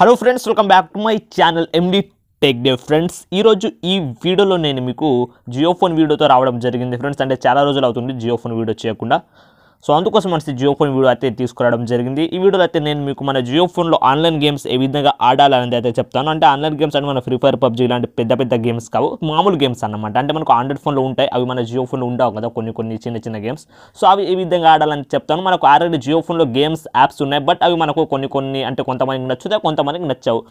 Hello friends welcome back to my channel MD tech day friends ఈరోజు ఈ వీడియోలో నేను మీకు జియో ఫోన్ వీడియోతో రావడం జరిగింది ఫ్రెండ్స్ అంటే చాలా రోజులు అవుతుంది జియో ఫోన్ వీడియో చేయకుండా. సో అందుకోసం మనసి జియో ఫోన్ వీడియో అయితే తీసుకురావడం జరిగింది. ఈ వీడియోలో అయితే నేను మీకు మన జియో ఫోన్లో ఆన్లైన్ గేమ్స్ ఏ విధంగా ఆడాలనేది అయితే చెప్తాను. అంటే ఆన్లైన్ గేమ్స్ అంటే మన ఫ్రీ ఫైర్ పబ్జీ ఇలాంటి పెద్ద పెద్ద గేమ్స్ కావు. మామూలు గేమ్స్ అన్నమాట. అంటే మనకు ఆండ్రాయిడ్ ఫోన్లో ఉంటాయి. అవి మన జియో ఫోన్లో ఉండవు కదా కొన్ని కొన్ని చిన్న చిన్న గేమ్స్. సో అవి ఏ విధంగా ఆడాలని చెప్తాను. మనకు ఆల్రెడీ జియో ఫోన్లో గేమ్స్ యాప్స్ ఉన్నాయి. బట్ అవి మనకు కొన్ని కొన్ని అంటే కొంతమందికి నచ్చుతాయి కొంతమందికి నచ్చవు.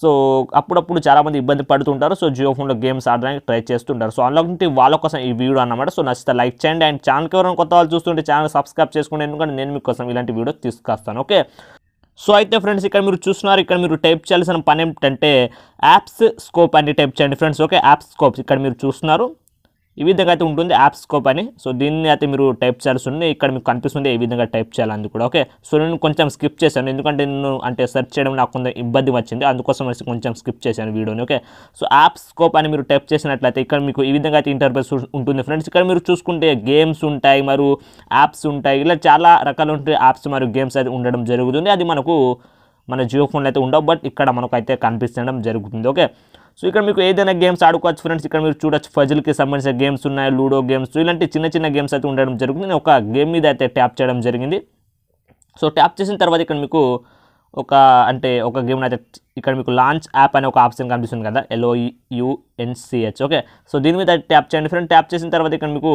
సో అప్పుడప్పుడు చాలామంది ఇబ్బంది పడుతుంటారు. సో జియో ఫోన్లో గేమ్స్ ఆడడానికి ట్రై చేస్తుంటారు. సో అందులో వాళ్ళ కోసం ఈ వీడియో అన్నమాట. సో నచ్చితే లైక్ చేయండి. అండ్ ఛానల్కి ఎవరైనా కొత్త వాళ్ళు చూస్తుంటే ఛానల్ సబ్స్క్రైబ్ చేసుకోండి. ఎందుకంటే నేను మీకోసం ఇలాంటి వీడియో తీసుకొస్తాను. ఓకే? సో అయితే ఫ్రెండ్స్ ఇక్కడ మీరు చూస్తున్నారు. ఇక్కడ మీరు టైప్ చేయాల్సిన పని ఏమిటంటే యాప్స్ స్కోప్ అని టైప్ చేయండి ఫ్రెండ్స్. ఓకే? యాప్స్ స్కోప్ ఇక్కడ మీరు చూస్తున్నారు. ఈ విధంగా అయితే ఉంటుంది యాప్ స్కోప్ అని. సో దీన్ని అయితే మీరు టైప్ చేయాల్సి ఉంది. ఇక్కడ మీకు కనిపిస్తుంది ఏ విధంగా టైప్ చేయాలని కూడా. ఓకే? సో నేను కొంచెం స్కిప్ చేశాను. ఎందుకంటే నేను అంటే సెర్చ్ చేయడం నాకు కొంత ఇబ్బంది వచ్చింది. అందుకోసం వచ్చి కొంచెం స్కిప్ చేశాను వీడియోని. ఓకే? సో యాప్ స్కోప్ అని మీరు టైప్ చేసినట్లయితే ఇక్కడ మీకు ఈ విధంగా అయితే ఇంటర్ఫేస్ ఉంటుంది. ఫ్రెండ్స్ ఇక్కడ మీరు చూసుకుంటే గేమ్స్ ఉంటాయి మరియు యాప్స్ ఉంటాయి. ఇలా చాలా రకాలు ఉంటాయి యాప్స్ మరియు గేమ్స్ అయితే ఉండడం జరుగుతుంది. అది మనకు మన జియో ఫోన్లో అయితే ఉండవు. బట్ ఇక్కడ మనకు అయితే కనిపించడం జరుగుతుంది. ఓకే? సో ఇక్కడ మీకు ఏదైనా గేమ్స్ ఆడుకోవచ్చు ఫ్రెండ్స్ ఇక్కడ మీరు చూడొచ్చు ఫజిల్కి సంబంధించిన గేమ్స్ ఉన్నాయి లూడో గేమ్స్ ఇలాంటి చిన్న చిన్న గేమ్స్ అయితే ఉండడం జరుగుతుంది. నేను ఒక గేమ్ మీద అయితే ట్యాప్ చేయడం జరిగింది. సో ట్యాప్ చేసిన తర్వాత ఇక్కడ మీకు ఒక అంటే ఒక గేమ్ అయితే ఇక్కడ మీకు లాంచ్ యాప్ అనే ఒక ఆప్షన్ కనిపిస్తుంది కదా ఎల్ఓ యుఎన్సిహెచ్ ఓకే సో దీని మీద ట్యాప్ చేయండి ఫ్రెండ్ ట్యాప్ చేసిన తర్వాత ఇక్కడ మీకు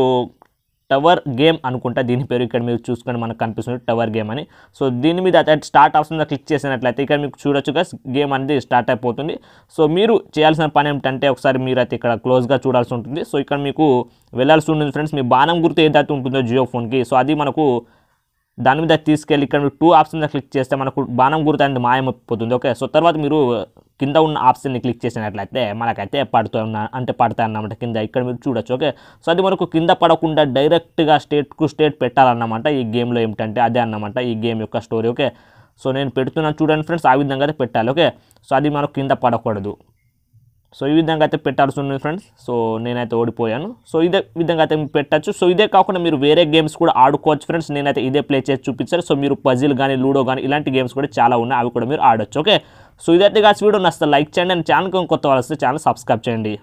టవర్ గేమ్ అనుకుంటా. దీని పేరు ఇక్కడ మీరు చూసుకొని మనకు కనిపిస్తుంది టవర్ గేమ్ అని. సో దీని మీద అయితే స్టార్ట్ ఆప్షన్ క్లిక్ చేసినట్లయితే ఇక్కడ మీకు చూడొచ్చుగా గేమ్ అనేది స్టార్ట్ అయిపోతుంది. సో మీరు చేయాల్సిన పని ఏమిటంటే ఒకసారి మీరు అయితే ఇక్కడ క్లోజ్గా చూడాల్సి ఉంటుంది. సో ఇక్కడ మీకు వెళ్ళాల్సి ఉంటుంది ఫ్రెండ్స్ మీ బాణం గుర్తు ఏదైతే ఉంటుందో జియో ఫోన్కి సో అది మనకు దాని మీద తీసుకెళ్ళి ఇక్కడ మీరు టూ ఆప్షన్ మీద క్లిక్ చేస్తే మనకు బాణం గుర్తు అనేది మాయమైపోతుంది. ఓకే సో తర్వాత మీరు కింద ఉన్న ఆప్షన్ని క్లిక్ చేసినట్లయితే మనకైతే పడుతున్నా అంటే పడతాయి అన్నమాట కింద. ఇక్కడ మీరు చూడొచ్చు ఓకే? సో అది మనకు కింద పడకుండా డైరెక్ట్గా స్టేట్కు స్టేట్ పెట్టాలన్నమాట ఈ గేమ్లో ఏమిటంటే అదే అన్నమాట ఈ గేమ్ యొక్క స్టోరీ ఓకే? సో నేను పెడుతున్నాను చూడండి ఫ్రెండ్స్ ఆ విధంగా పెట్టాలి ఓకే? సో అది మనకు కింద పడకూడదు. సో ఈ విధంగా అయితే పెట్టాల్సి ఉంది ఫ్రెండ్స్ సో నేనైతే ఓడిపోయాను. సో ఇదే విధంగా అయితే పెట్టచ్చు. సో ఇదే కాకుండా మీరు వేరే గేమ్స్ కూడా ఆడుకోవచ్చు ఫ్రెండ్స్ నేనైతే ఇదే ప్లే చేసి చూపించాను. సో మీరు పజిల్ కానీ లూడో కానీ ఇలాంటి గేమ్స్ కూడా చాలా ఉన్నాయి. అవి కూడా మీరు ఆడొచ్చు. ఓకే? సో ఇదైతే కాసి వీడియో నచ్చితే లైక్ చేయండి. అండ్ ఛానల్కి కొత్త వాళ్ళు వస్తే ఛానల్ సబ్స్క్రైబ్ చేయండి.